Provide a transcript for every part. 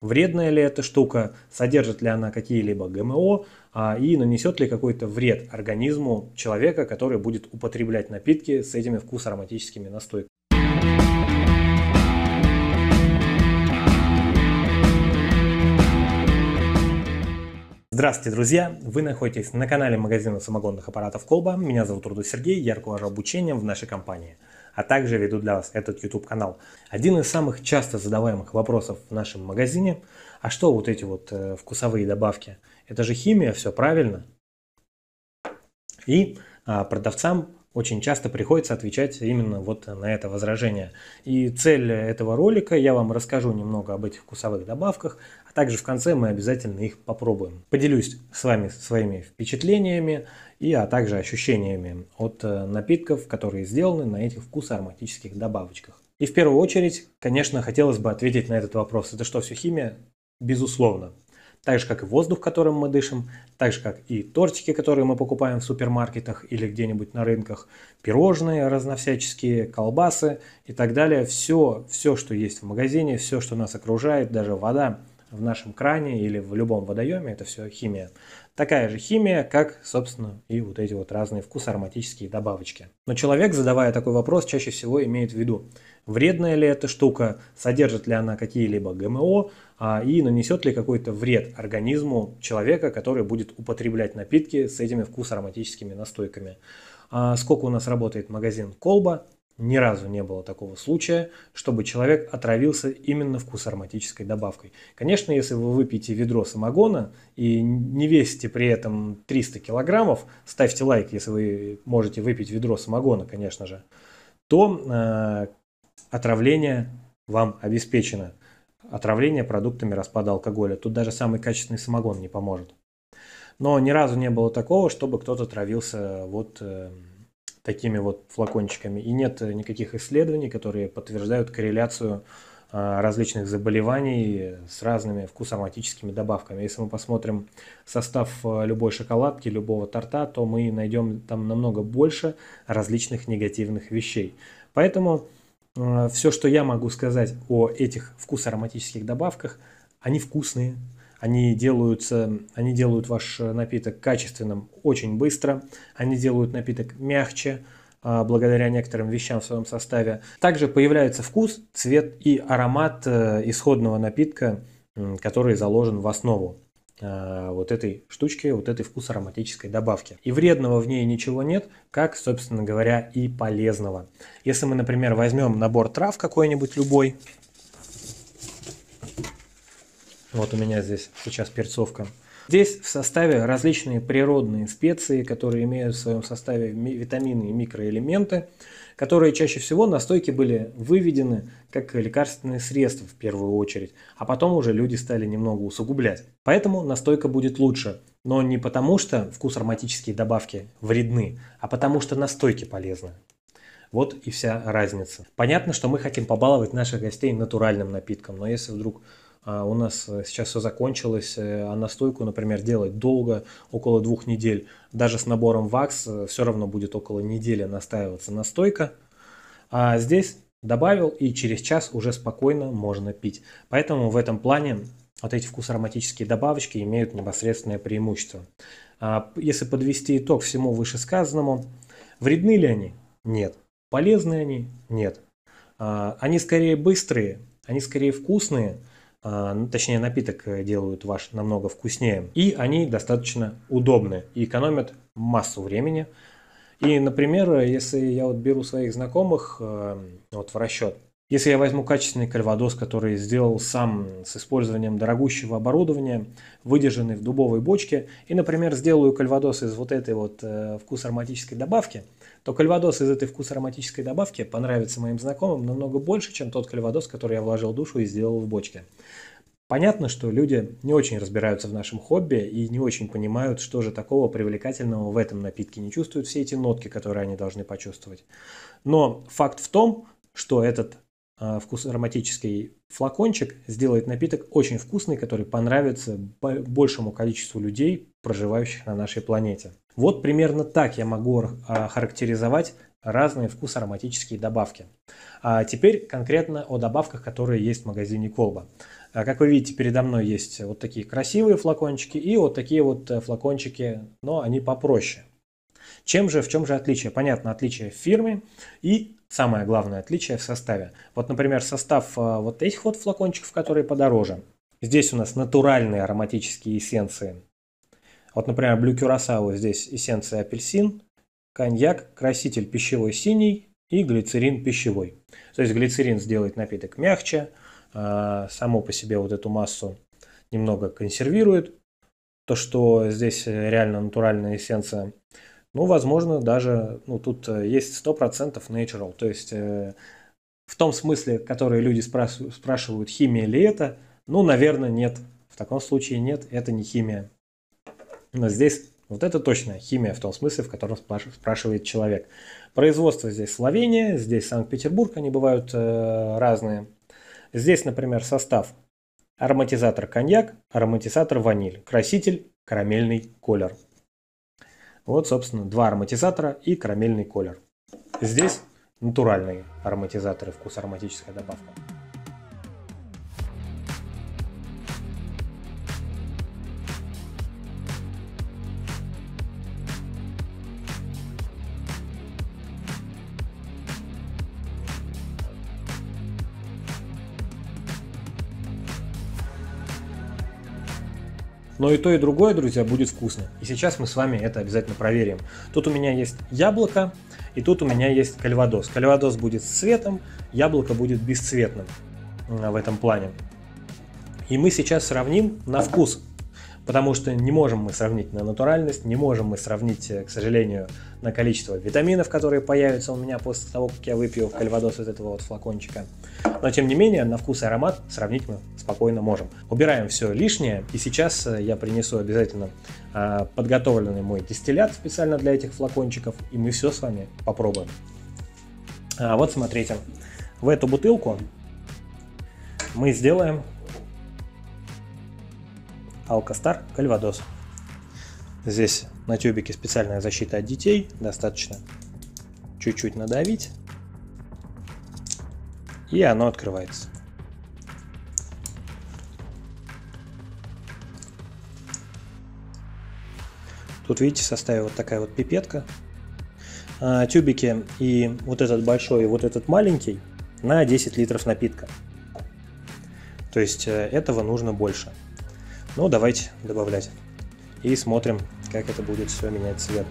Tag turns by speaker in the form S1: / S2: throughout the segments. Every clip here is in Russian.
S1: вредная ли эта штука, содержит ли она какие-либо ГМО а, и нанесет ли какой-то вред организму человека, который будет употреблять напитки с этими вкусоароматическими настойками. Здравствуйте, друзья! Вы находитесь на канале магазина самогонных аппаратов Колба. Меня зовут Рудо Сергей, я руковожу обучением в нашей компании – а также веду для вас этот YouTube канал. Один из самых часто задаваемых вопросов в нашем магазине, а что вот эти вот э, вкусовые добавки? Это же химия, все правильно. И а, продавцам очень часто приходится отвечать именно вот на это возражение. И цель этого ролика, я вам расскажу немного об этих вкусовых добавках, а также в конце мы обязательно их попробуем. Поделюсь с вами своими впечатлениями и а также ощущениями от э, напитков, которые сделаны на этих вкусоароматических добавочках. И в первую очередь, конечно, хотелось бы ответить на этот вопрос. Это что, все химия? Безусловно так же, как и воздух, которым мы дышим, так же, как и тортики, которые мы покупаем в супермаркетах или где-нибудь на рынках, пирожные разновсяческие, колбасы и так далее. Все, все, что есть в магазине, все, что нас окружает, даже вода в нашем кране или в любом водоеме, это все химия. Такая же химия, как, собственно, и вот эти вот разные вкусоароматические добавочки. Но человек, задавая такой вопрос, чаще всего имеет в виду, вредная ли эта штука, содержит ли она какие-либо ГМО а, и нанесет ли какой-то вред организму человека, который будет употреблять напитки с этими вкусоароматическими настойками. А сколько у нас работает магазин Колба, ни разу не было такого случая, чтобы человек отравился именно вкусоароматической добавкой. Конечно, если вы выпьете ведро самогона и не весите при этом 300 килограммов, ставьте лайк, если вы можете выпить ведро самогона, конечно же, то э, отравление вам обеспечено. Отравление продуктами распада алкоголя. Тут даже самый качественный самогон не поможет. Но ни разу не было такого, чтобы кто-то травился вот э, такими вот флакончиками. И нет никаких исследований, которые подтверждают корреляцию а, различных заболеваний с разными вкусоароматическими добавками. Если мы посмотрим состав а, любой шоколадки, любого торта, то мы найдем там намного больше различных негативных вещей. Поэтому а, все, что я могу сказать о этих вкусоароматических добавках, они вкусные, они, делаются, они делают ваш напиток качественным очень быстро. Они делают напиток мягче, а, благодаря некоторым вещам в своем составе. Также появляется вкус, цвет и аромат э, исходного напитка, который заложен в основу а, вот этой штучки, вот этой вкус ароматической добавки. И вредного в ней ничего нет, как, собственно говоря, и полезного. Если мы, например, возьмем набор трав какой-нибудь любой, вот у меня здесь сейчас перцовка. Здесь в составе различные природные специи, которые имеют в своем составе витамины и микроэлементы, которые чаще всего на стойке были выведены как лекарственные средства в первую очередь, а потом уже люди стали немного усугублять. Поэтому настойка будет лучше, но не потому что вкус ароматические добавки вредны, а потому что настойки полезны. Вот и вся разница. Понятно, что мы хотим побаловать наших гостей натуральным напитком, но если вдруг а у нас э, сейчас все закончилось, э, а настойку, например, делать долго, около двух недель. Даже с набором вакс э, все равно будет около недели настаиваться настойка. А здесь добавил и через час уже спокойно можно пить. Поэтому в этом плане вот эти вкусоароматические добавочки имеют непосредственное преимущество. А если подвести итог всему вышесказанному, вредны ли они? Нет. Полезны они? Нет. Они скорее быстрые, они скорее вкусные – а, ну, точнее напиток э, делают ваш намного вкуснее. И они достаточно удобны и экономят массу времени. И, например, если я вот беру своих знакомых э, вот в расчет, если я возьму качественный кальвадос, который сделал сам с использованием дорогущего оборудования, выдержанный в дубовой бочке, и, например, сделаю кальвадос из вот этой вот э, вкус ароматической добавки, то кальвадос из этой вкус ароматической добавки понравится моим знакомым намного больше, чем тот кальвадос, который я вложил душу и сделал в бочке. Понятно, что люди не очень разбираются в нашем хобби и не очень понимают, что же такого привлекательного в этом напитке, не чувствуют все эти нотки, которые они должны почувствовать. Но факт в том, что этот вкус ароматический флакончик сделает напиток очень вкусный, который понравится большему количеству людей, проживающих на нашей планете. Вот примерно так я могу а, характеризовать разные вкус ароматические добавки. А теперь конкретно о добавках, которые есть в магазине Колба. А, как вы видите, передо мной есть вот такие красивые флакончики и вот такие вот э, флакончики, но они попроще. Чем же, в чем же отличие? Понятно, отличие в фирме и самое главное отличие в составе. Вот, например, состав э, вот этих вот флакончиков, которые подороже. Здесь у нас натуральные ароматические эссенции. Вот, например, Blue Curacao здесь эссенция апельсин, коньяк, краситель пищевой синий и глицерин пищевой. То есть глицерин сделает напиток мягче, а, само по себе вот эту массу немного консервирует. То, что здесь реально натуральная эссенция, ну, возможно, даже, ну, тут есть 100% natural. То есть э, в том смысле, который люди спрашивают, химия ли это, ну, наверное, нет. В таком случае нет, это не химия. Но здесь вот это точно химия в том смысле, в котором спрашивает человек. Производство здесь Словения, здесь Санкт-Петербург, они бывают э, разные. Здесь, например, состав ароматизатор коньяк, ароматизатор ваниль, краситель карамельный колер. Вот, собственно, два ароматизатора и карамельный колер. Здесь натуральные ароматизаторы, вкус ароматическая добавка. Но и то, и другое, друзья, будет вкусно. И сейчас мы с вами это обязательно проверим. Тут у меня есть яблоко, и тут у меня есть кальвадос. Кальвадос будет с цветом, яблоко будет бесцветным в этом плане. И мы сейчас сравним на вкус потому что не можем мы сравнить на натуральность, не можем мы сравнить, э, к сожалению, на количество витаминов, которые появятся у меня после того, как я выпью кальвадос из этого вот флакончика. Но тем не менее, на вкус и аромат сравнить мы спокойно можем. Убираем все лишнее, и сейчас э, я принесу обязательно а, подготовленный мой дистиллят специально для этих флакончиков, и мы все с вами попробуем. А вот смотрите, в эту бутылку мы сделаем Алкостар Кальвадос. Здесь на тюбике специальная защита от детей, достаточно чуть-чуть надавить, и оно открывается. Тут видите в составе вот такая вот пипетка. А, тюбики и вот этот большой и вот этот маленький на 10 литров напитка. То есть э, этого нужно больше. Ну, давайте добавлять. И смотрим, как это будет все менять цвет.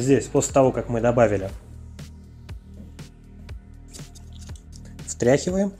S1: Здесь, после того, как мы добавили, встряхиваем.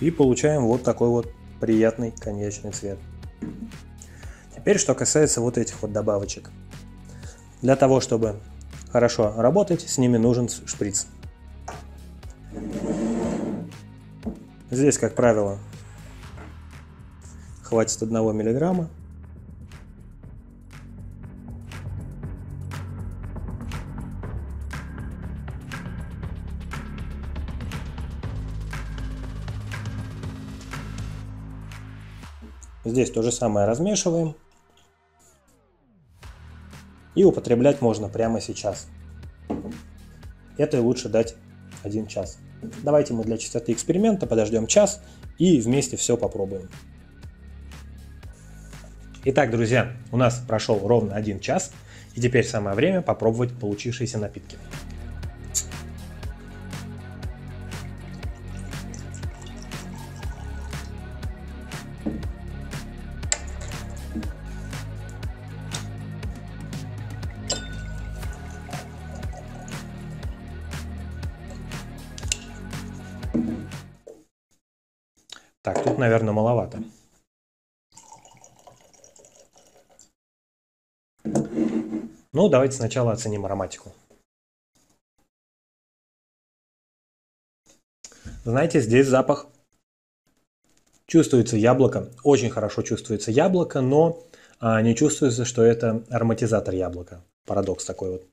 S1: И получаем вот такой вот приятный конечный цвет. Теперь, что касается вот этих вот добавочек. Для того, чтобы хорошо работать, с ними нужен шприц. Здесь, как правило, хватит 1 миллиграмма. Здесь то же самое размешиваем. И употреблять можно прямо сейчас. Это лучше дать один час. Давайте мы для чистоты эксперимента подождем час и вместе все попробуем. Итак, друзья, у нас прошел ровно один час, и теперь самое время попробовать получившиеся напитки. Так, тут, наверное, маловато. Ну, давайте сначала оценим ароматику. Знаете, здесь запах чувствуется яблоко, очень хорошо чувствуется яблоко, но а, не чувствуется, что это ароматизатор яблока. Парадокс такой вот.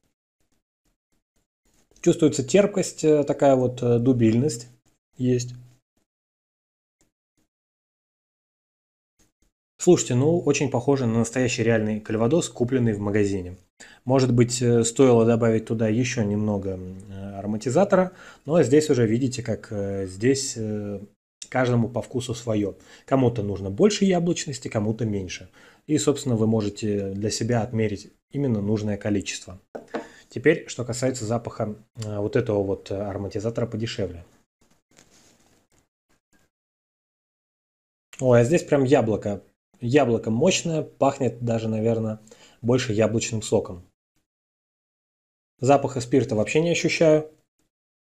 S1: Чувствуется терпкость, э, такая вот э, дубильность есть. Слушайте, ну очень похоже на настоящий реальный кальвадос, купленный в магазине. Может быть, э, стоило добавить туда еще немного ароматизатора, но здесь уже видите, как здесь каждому по вкусу свое. Кому-то нужно больше яблочности, кому-то меньше. И, собственно, вы можете для себя отмерить именно нужное количество. Теперь, что касается запаха э, вот этого вот ароматизатора подешевле. Ой, а здесь прям яблоко. Яблоко мощное, пахнет даже, наверное, больше яблочным соком. Запаха спирта вообще не ощущаю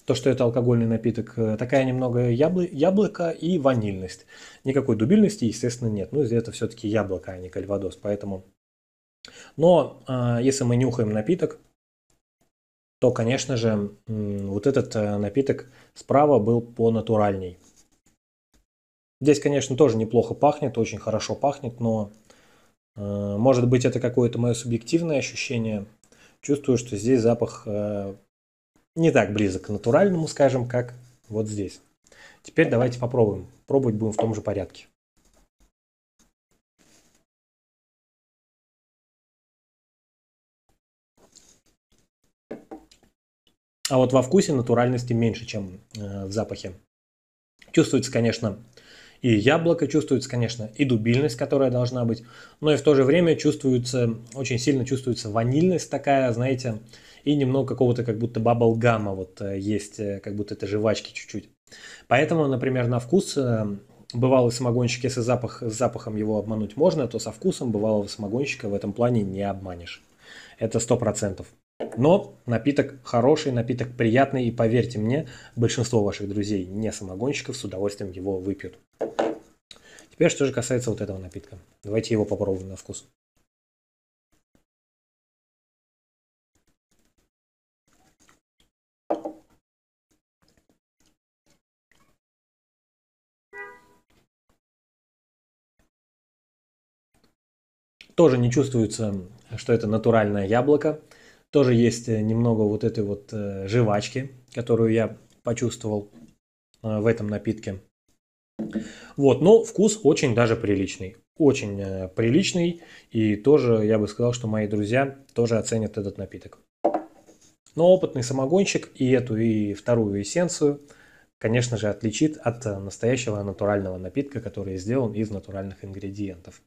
S1: то, что это алкогольный напиток, э, такая немного яблы, яблоко и ванильность. Никакой дубильности, естественно, нет. Ну, это все-таки яблоко, а не кальвадос, поэтому... Но э, если мы нюхаем напиток, то, конечно же, вот этот э, напиток справа был по натуральней. Здесь, конечно, тоже неплохо пахнет, очень хорошо пахнет, но, э, может быть, это какое-то мое субъективное ощущение. Чувствую, что здесь запах э, не так близок к натуральному, скажем, как вот здесь. Теперь давайте попробуем. Пробовать будем в том же порядке. А вот во вкусе натуральности меньше, чем э, в запахе. Чувствуется, конечно, и яблоко, чувствуется, конечно, и дубильность, которая должна быть, но и в то же время чувствуется, очень сильно чувствуется ванильность такая, знаете, и немного какого-то как будто bubble gum а вот э, есть, э, как будто это жвачки чуть-чуть. Поэтому, например, на вкус э, бывалый самогонщик, если запах, с запахом его обмануть можно, то со вкусом бывалого самогонщика в этом плане не обманешь. Это сто процентов. Но напиток хороший, напиток приятный, и поверьте мне, большинство ваших друзей, не самогонщиков, с удовольствием его выпьют. Теперь, что же касается вот этого напитка. Давайте его попробуем на вкус. Тоже не чувствуется, что это натуральное яблоко. Тоже есть э, немного вот этой вот э, жвачки, которую я почувствовал э, в этом напитке. Вот, но вкус очень даже приличный. Очень приличный. И тоже я бы сказал, что мои друзья тоже оценят этот напиток. Но опытный самогонщик и эту, и вторую эссенцию, конечно же, отличит от настоящего натурального напитка, который сделан из натуральных ингредиентов.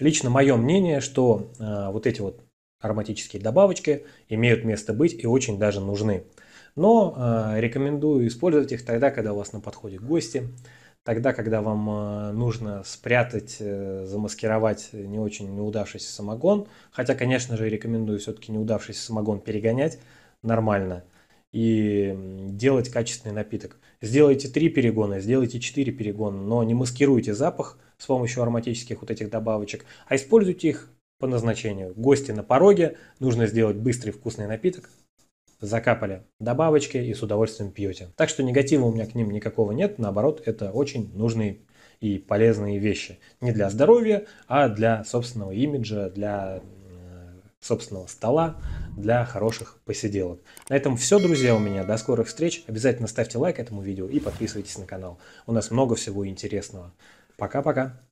S1: Лично мое мнение, что э, вот эти вот ароматические добавочки имеют место быть и очень даже нужны. Но э, рекомендую использовать их тогда, когда у вас на подходе гости, тогда, когда вам э, нужно спрятать, э, замаскировать не очень неудавшийся самогон. Хотя, конечно же, рекомендую все-таки неудавшийся самогон перегонять нормально и делать качественный напиток. Сделайте 3 перегона, сделайте 4 перегона, но не маскируйте запах с помощью ароматических вот этих добавочек, а используйте их по назначению. Гости на пороге, нужно сделать быстрый вкусный напиток, закапали добавочки и с удовольствием пьете. Так что негатива у меня к ним никакого нет, наоборот, это очень нужные и полезные вещи. Не для здоровья, а для собственного имиджа, для собственного стола для хороших посиделок. На этом все, друзья, у меня. До скорых встреч. Обязательно ставьте лайк этому видео и подписывайтесь на канал. У нас много всего интересного. Пока-пока.